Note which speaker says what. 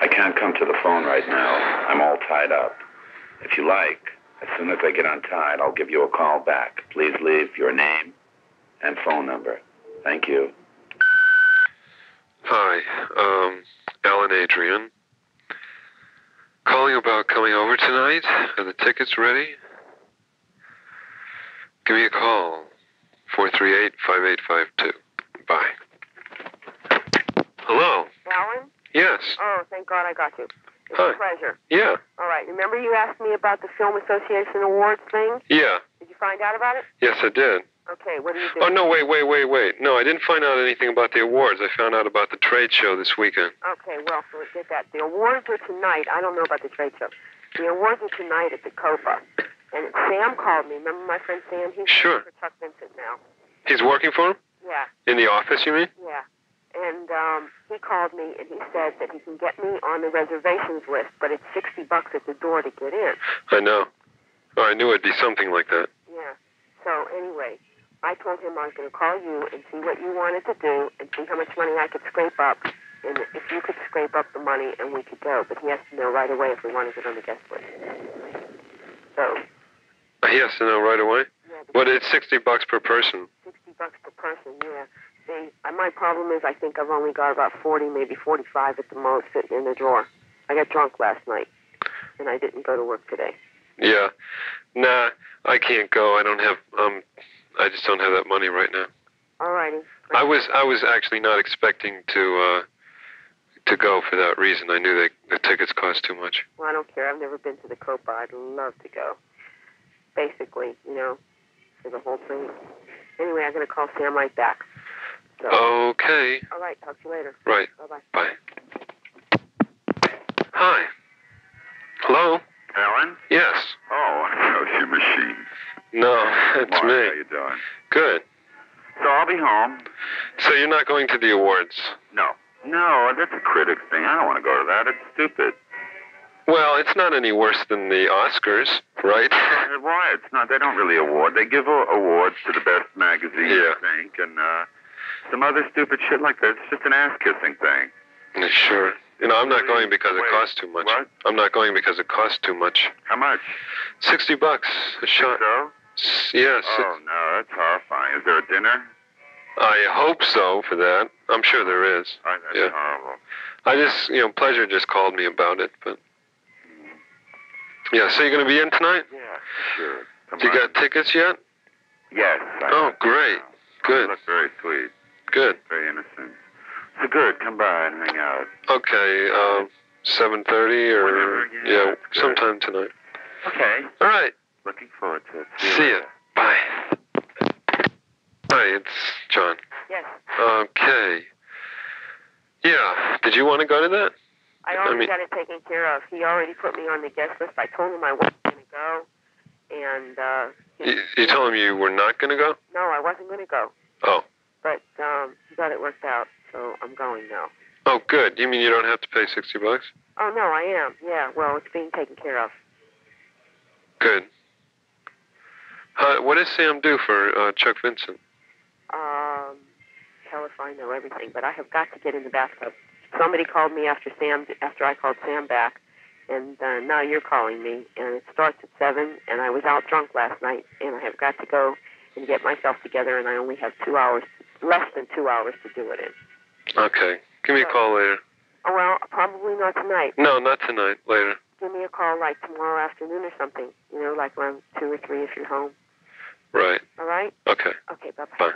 Speaker 1: I can't come to the phone right now. I'm all tied up. If you like, as soon as I get untied, I'll give you a call back. Please leave your name and phone number. Thank you.
Speaker 2: Hi, um, Alan Adrian. Calling about coming over tonight. Are the tickets ready? Give me a call. 438 5852. Bye. Hello?
Speaker 3: Alan?
Speaker 2: Yes.
Speaker 3: Oh, thank God I got you. It's
Speaker 2: Hi.
Speaker 3: a pleasure.
Speaker 2: Yeah.
Speaker 3: All right. Remember you asked me about the Film Association Awards thing?
Speaker 2: Yeah.
Speaker 3: Did you find out about it?
Speaker 2: Yes, I did.
Speaker 3: Okay, what do you do?
Speaker 2: Oh, no, wait, wait, wait, wait. No, I didn't find out anything about the awards. I found out about the trade show this weekend.
Speaker 3: Okay, well, so forget that. The awards are tonight. I don't know about the trade show. The awards are tonight at the Copa. And Sam called me. Remember my friend Sam? He's
Speaker 2: Sure.
Speaker 3: working for Chuck Vincent now.
Speaker 2: He's working for him?
Speaker 3: Yeah,
Speaker 2: In the office, you mean?
Speaker 3: yeah. And um, he called me and he said that he can get me on the reservations list, but it's 60 bucks at the door to get in.
Speaker 2: I know. Oh, I knew it'd be something like that.
Speaker 3: Yeah. So anyway, I told him I was going to call you and see what you wanted to do and see how much money I could scrape up, and if you could scrape up the money and we could go. But he has to know right away if we want to get on the guest list. So
Speaker 2: He has to know right away.
Speaker 3: yeah,
Speaker 2: But it's 60 bucks per person.
Speaker 3: sixty bucks per person. Yeah. My problem is I think I've only got about forty, maybe forty-five at the most sitting in the drawer. I got drunk last night, and I didn't go to work today.
Speaker 2: Yeah. Nah, I can't go. I don't have um I just don't have that money right now.
Speaker 3: All righty.
Speaker 2: I was I was actually not expecting to uh to go for that reason. I knew that the tickets cost too much.
Speaker 3: Well, I don't care. I've never been to the Copa. I'd love to go. Basically, you know, for the whole thing. Anyway, I'm going to call Sam right back. So,
Speaker 2: Okay.
Speaker 3: all right, talk to you later.
Speaker 2: Right.
Speaker 3: Bye-bye.
Speaker 2: Bye. Hi. Hello?
Speaker 1: Alan?
Speaker 2: Yes.
Speaker 1: Oh, how's your machine?
Speaker 2: No, it's
Speaker 1: Marc,
Speaker 2: me.
Speaker 1: How you doing?
Speaker 2: Good.
Speaker 1: So I'll be home.
Speaker 2: So you're not going to the awards?
Speaker 1: No. No, that's a critic thing. I don't want to go to that. It's stupid.
Speaker 2: Well, it's not any worse than the Oscars, right?
Speaker 1: Why? It's not. They don't really award. They give awards to the best magazine,
Speaker 2: Yeah.
Speaker 1: I think, and uh, some other stupid shit like that. It's just an ass kissing thing.
Speaker 2: sure. You know, I'm not going because it
Speaker 1: Wait,
Speaker 2: costs too much.
Speaker 1: what?
Speaker 2: I'm not going because it costs too much.
Speaker 1: How much?
Speaker 2: Sixty bucks a shot.
Speaker 1: So?
Speaker 2: S- Yes.
Speaker 1: Oh no, that's horrifying. Is there a dinner?
Speaker 2: I hope so for that. I'm sure there is.
Speaker 1: Oh, that's
Speaker 2: Yeah.
Speaker 1: horrible.
Speaker 2: I just, you know, Pleasure just called me about it, but mm-hmm. yeah. So you're gonna be in tonight?
Speaker 1: Yeah, sure. Come
Speaker 2: You
Speaker 1: on.
Speaker 2: got tickets yet?
Speaker 1: Yes. I
Speaker 2: Oh, great. Good.
Speaker 1: look very sweet.
Speaker 2: Good.
Speaker 1: Very innocent. So good. Come by and hang out.
Speaker 2: Okay. Um, seven thirty or
Speaker 1: Whenever, yeah,
Speaker 2: yeah,
Speaker 1: good.
Speaker 2: sometime tonight.
Speaker 1: Okay.
Speaker 2: All right.
Speaker 1: Looking forward to it.
Speaker 2: See ya. Bye. Hi, it's John.
Speaker 3: Yes,
Speaker 2: Okay. Yeah. Did you want to go to that?
Speaker 3: I
Speaker 2: I
Speaker 3: already
Speaker 2: mean-
Speaker 3: got it taken care of. He already put me on the guest list. I told him I wasn't going to go, and uh, he,
Speaker 2: You, you told him you were not going to go.
Speaker 3: no, I wasn't going to go.
Speaker 2: Oh.
Speaker 3: But um, he got it worked out, so I'm going now.
Speaker 2: Oh, good. You mean you don't have to pay sixty bucks?
Speaker 3: Oh no, I am. Yeah, well, it's being taken care of.
Speaker 2: Good. Uh, what does Sam do for uh, Chuck Vincent?
Speaker 3: Um, hell if I know everything, but I have got to get in the bathtub. Somebody called me after Sam, after I called Sam back, and uh, now you're calling me, and it starts at seven, and I was out drunk last night, and I have got to go and get myself together, and I only have two hours, less than two hours to do it in.
Speaker 2: Okay. Give me a call later.
Speaker 3: Oh well, probably not tonight.
Speaker 2: No, not tonight. Later.
Speaker 3: Give me a call like tomorrow afternoon or something. You know, like around two or three if you're home.
Speaker 2: Right.
Speaker 3: All right?
Speaker 2: Okay.
Speaker 3: Okay. Bye bye.
Speaker 2: Bye.